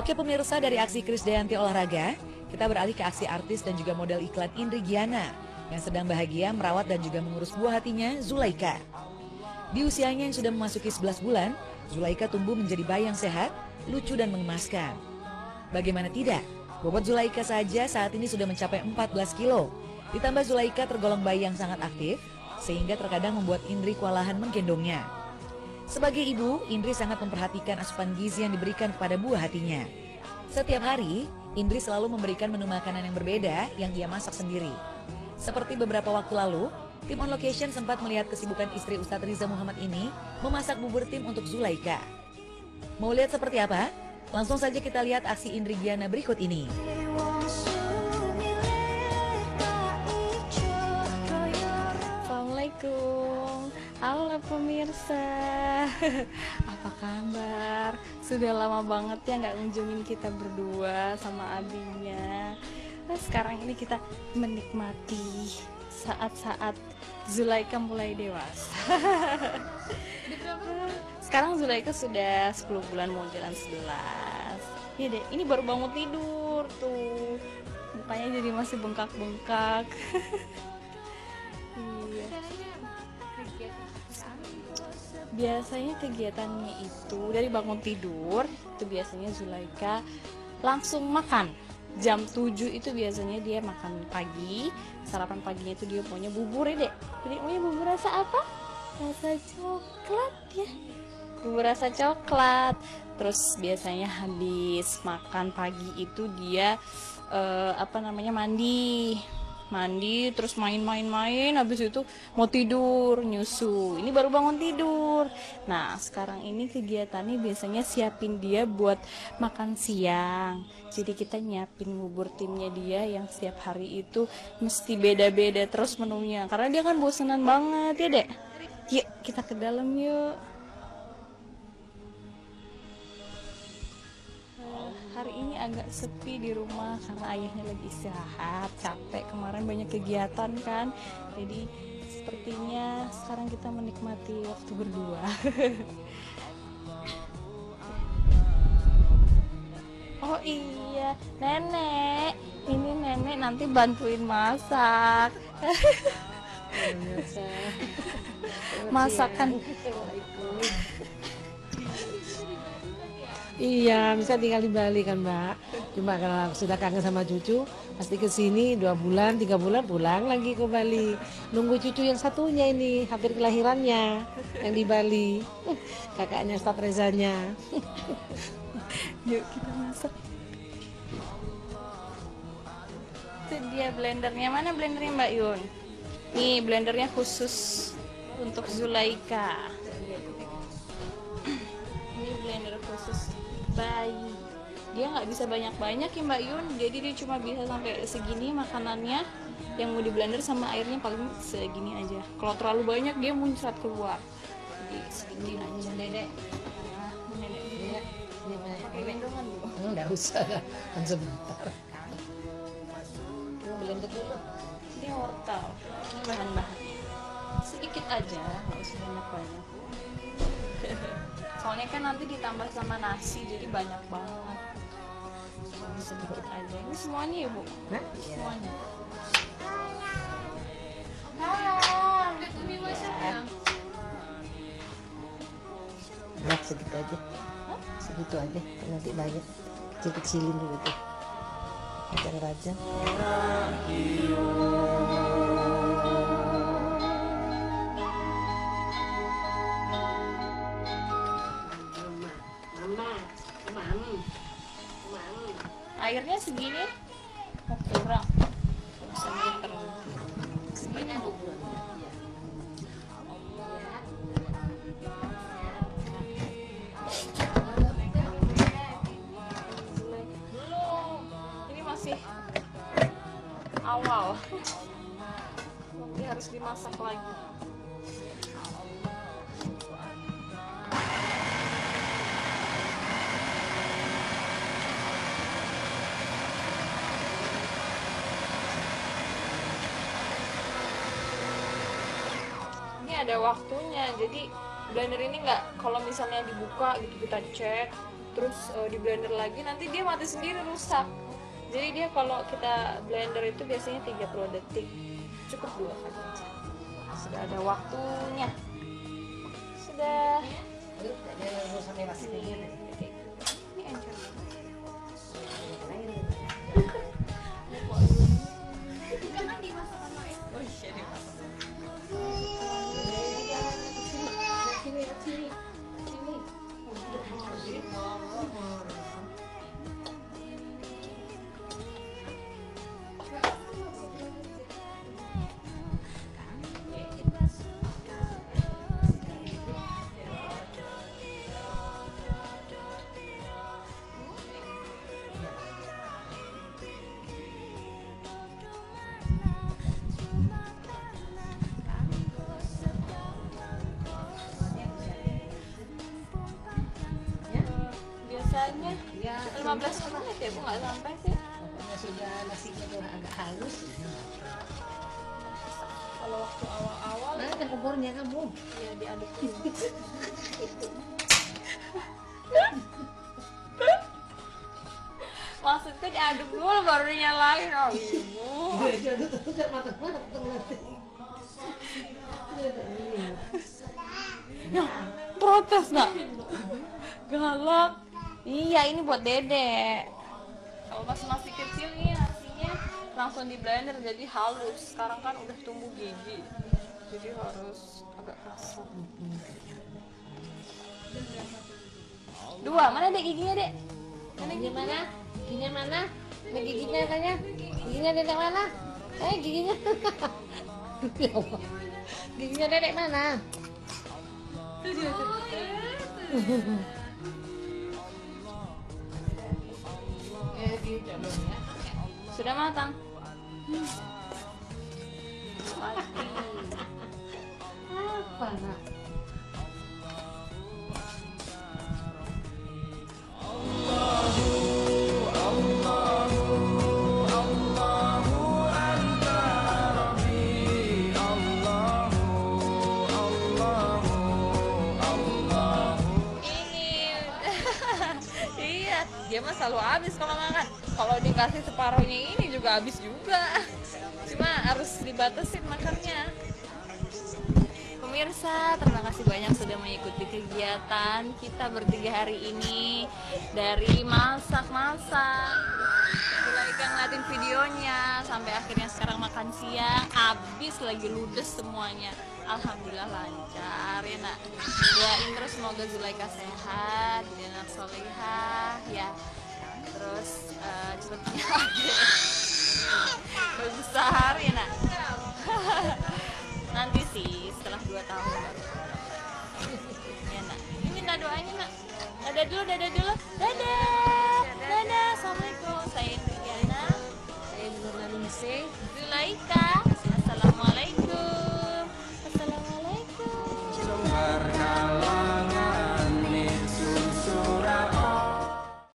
Oke pemirsa dari aksi Kris Dayanti Olahraga, kita beralih ke aksi artis dan juga model iklan Indri Giana yang sedang bahagia merawat dan juga mengurus buah hatinya, Zulaika. Di usianya yang sudah memasuki 11 bulan, Zulaika tumbuh menjadi bayi yang sehat, lucu dan mengemaskan. Bagaimana tidak, bobot Zulaika saja saat ini sudah mencapai 14 kilo. Ditambah Zulaika tergolong bayi yang sangat aktif, sehingga terkadang membuat Indri kewalahan menggendongnya. Sebagai ibu, Indri sangat memperhatikan asupan gizi yang diberikan kepada buah hatinya. Setiap hari, Indri selalu memberikan menu makanan yang berbeda yang ia masak sendiri. Seperti beberapa waktu lalu, tim on location sempat melihat kesibukan istri Ustadz Riza Muhammad ini memasak bubur tim untuk Zulaika. Mau lihat seperti apa? Langsung saja kita lihat aksi Indri Giana berikut ini. Halo pemirsa. Apa kabar? Sudah lama banget ya nggak ngunjungin kita berdua sama abinya. Nah, Sekarang ini kita menikmati saat-saat Zulaika mulai dewasa. Sekarang Zulaika sudah 10 bulan mau jalan 11 Iya deh, ini baru bangun tidur tuh. Mukanya jadi masih bengkak-bengkak. Iya. Biasanya kegiatannya itu dari bangun tidur itu biasanya Zulaika langsung makan. Jam 7 itu biasanya dia makan pagi, sarapan paginya itu dia punya bubur ya, Dek. Jadi punya bubur rasa apa? Rasa coklat ya. Bubur rasa coklat. Terus biasanya habis makan pagi itu dia eh, apa namanya mandi mandi terus main-main-main habis itu mau tidur nyusu. Ini baru bangun tidur. Nah sekarang ini kegiatannya biasanya siapin dia buat makan siang. Jadi kita nyiapin bubur timnya dia yang setiap hari itu mesti beda-beda terus menunya. Karena dia kan bosenan banget ya dek? Yuk kita ke dalam yuk agak sepi di rumah karena ayahnya lagi istirahat capek. Kemarin banyak kegiatan kan. Jadi sepertinya sekarang kita menikmati waktu berdua. Oh iya nenek. Ini nenek nanti bantuin masak. Masakan Iya, bisa tinggal di Bali kan Mbak. Cuma kalau sudah kangen sama cucu, pasti ke sini dua bulan, tiga bulan pulang lagi ke Bali. Nunggu cucu yang satunya ini, hampir kelahirannya yang di Bali. Kakaknya Ustaz Rezanya. Yuk kita masak. Itu dia blendernya. Mana blendernya Mbak Yun? Nih blendernya khusus untuk Zulaika. Bayi. Dia nggak bisa banyak-banyak ya Mbak Yun. Jadi dia cuma bisa sampai segini makanannya. Yang mau di blender sama airnya paling segini aja. Kalau terlalu banyak dia muncrat keluar. Jadi sedikit aja. Dedek. Enggak usah, kan sebentar. Blender dulu. Ini wortel. Ini bahan-bahannya. Sedikit aja, nggak usah banyak-banyak. Soalnya kan nanti ditambah sama nasi, jadi banyak banget. Jadi sedikit aja. Ini semuanya ya bu? Semuanya. Nah, segitu aja. Segitu aja, nanti banyak. Kecil-kecilin dulu tuh. Rajang-rajang. Airnya segini? Oh, kurang. Seliter. Segini bu. Belum. Ini masih awal. Nanti harus dimasak lagi. Ada waktunya, jadi blender ini nggak kalau misalnya dibuka gitu kita cek terus eh, di blender lagi nanti dia mati sendiri rusak. Jadi dia kalau kita blender itu biasanya 30 detik. Cukup dua kali aja. Sudah ada waktunya. Sudah. Ini encer 15 menit ya bu? Nggak sampai sih. Pokoknya sudah nasinya udah agak halus. kalau waktu awal-awal ada kompornya kamu? ya diaduk dulu. Maksudnya diaduk dulu baru oh ibu Jadi tuh matang-matang nanti. ya protes nak. Galak iya ini buat dede kalau pas masih kecil nih nasinya langsung di blender jadi halus sekarang kan udah tumbuh gigi jadi harus agak kasar dua mana dek giginya dek Giginya mana? Giginya mana? Nah, giginya katanya. Giginya dedek mana? Eh, giginya. ya Allah. Giginya dedek mana? Eh, gitu ya. sudah matang mati Apa nak? Dia mah selalu habis kalau makan. Kalau dikasih separuhnya ini juga habis juga. Cuma harus dibatasin makannya. Pemirsa terima kasih banyak sudah mengikuti kegiatan kita bertiga hari ini dari masak-masak. Mulai kan ngeliatin videonya sampai akhirnya sekarang makan siang habis lagi ludes semuanya. Alhamdulillah lancar ya nak. Doain terus semoga Zulaika sehat dan anak solehah ya terus eh, cepet punya adik. Besar ya nak? Nanti sih setelah 2 tahun baru. Ya nak. Ini minta doanya nak. Dadah dulu dadah dulu. Dadah